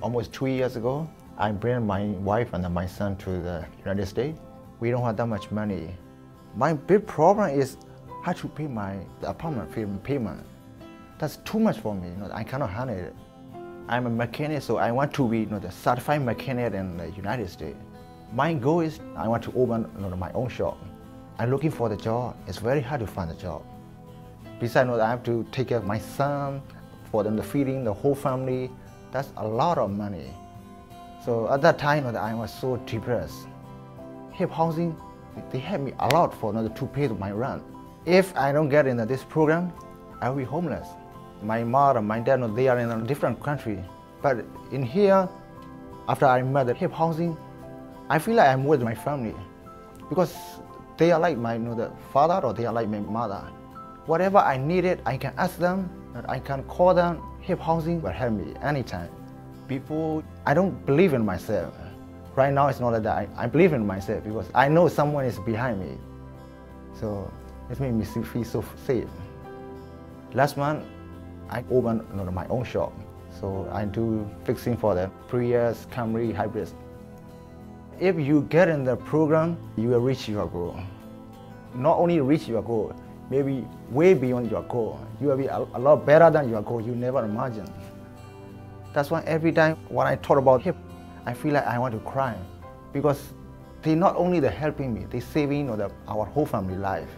almost two years ago, I bring my wife and my son to the United States. We don't have that much money. My big problem is how to pay my apartment payment. That's too much for me. You know, I cannot handle it. I'm a mechanic, so I want to be you know, the certified mechanic in the United States. My goal is I want to open you know, my own shop. I'm looking for the job. It's very hard to find a job. Besides, you know, I have to take care of my son, for them to feeding the whole family. That's a lot of money. So at that time, I was so depressed. HIP housing, they help me a lot for you know, to pay my rent. If I don't get into this program, I will be homeless. My mother, my dad, they are in a different country. But in here, after I met the hip housing, I feel like I'm with my family because they are like my you know, the father or they are like my mother. Whatever I needed, I can ask them, I can call them. Hip housing will help me anytime. Before, I don't believe in myself. Right now, it's not like that. I, I believe in myself because I know someone is behind me. So it makes me feel so safe. Last month, I opened you know, my own shop. So I do fixing for the Prius, Camry, hybrids. If you get in the program, you will reach your goal. Not only reach your goal, maybe way beyond your goal. You will be a, a lot better than your goal you never imagined. That's why every time when I talk about hip, I feel like I want to cry because they not only they're helping me, they're saving you know, the, our whole family life.